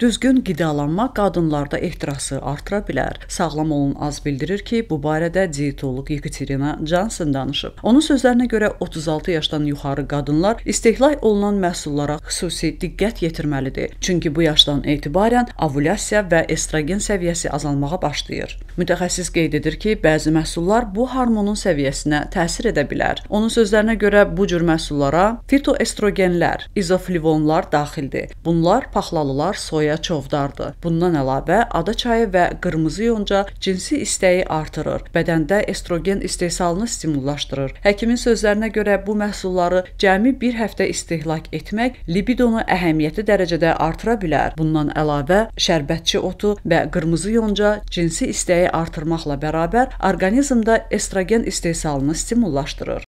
Düzgün qidalanma qadınlarda ehtirası artıra bilər. Sağlam olun az bildirir ki, bu barədə dietoloq Yekaterina Johnson danışıb. Onun sözlərinə görə 36 yaşdan yuxarı qadınlar istehlak olunan məhsullara xüsusi diqqət yetirməlidir. Çünki bu yaşdan etibarən ovulyasiya və estrogen səviyyəsi azalmağa başlayır. Mütəxəssis qeyd edir ki, bəzi məhsullar bu hormonun səviyyəsinə təsir edə bilər. Onun sözlərinə görə bu cür məhsullara fitoestrogenlər, izoflavonlar daxildir. Bunlar paxlalılar, soya, çovdardır. Bundan əlavə ada çayı və qırmızı yonca cinsi istəyi artırır, bədəndə estrogen istehsalını stimullaşdırır. Həkimin sözlərinə görə bu məhsulları cəmi 1 həftə istehlak etmək libidonu əhəmiyyətli dərəcədə artıra bilər. Bundan əlavə şərbətçi otu və qırmızı yonca cinsi istəyi artırmaqla bərabər orqanizmdə estrogen istehsalını stimullaşdırır.